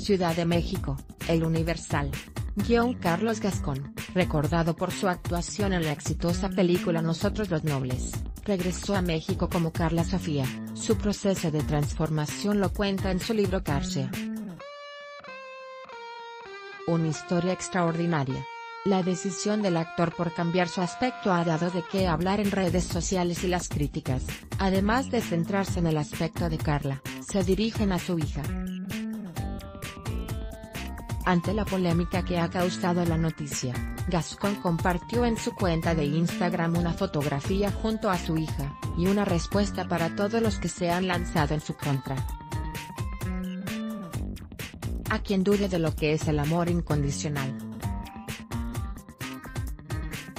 Ciudad de México, El Universal. Guión Carlos Gascón, recordado por su actuación en la exitosa película Nosotros los Nobles, regresó a México como Carla Sofía, su proceso de transformación lo cuenta en su libro Cárcel. Una historia extraordinaria. La decisión del actor por cambiar su aspecto ha dado de qué hablar en redes sociales y las críticas, además de centrarse en el aspecto de Carla, se dirigen a su hija. Ante la polémica que ha causado la noticia, Gascon compartió en su cuenta de Instagram una fotografía junto a su hija, y una respuesta para todos los que se han lanzado en su contra. A quien dude de lo que es el amor incondicional.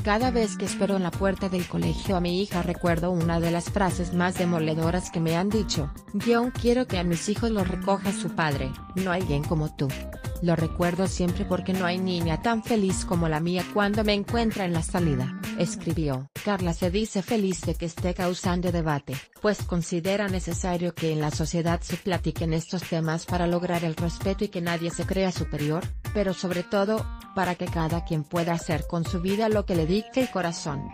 Cada vez que espero en la puerta del colegio a mi hija recuerdo una de las frases más demoledoras que me han dicho, yo quiero que a mis hijos los recoja su padre, no alguien como tú. Lo recuerdo siempre porque no hay niña tan feliz como la mía cuando me encuentra en la salida, escribió. Carla se dice feliz de que esté causando debate, pues considera necesario que en la sociedad se platiquen estos temas para lograr el respeto y que nadie se crea superior, pero sobre todo, para que cada quien pueda hacer con su vida lo que le dicte el corazón.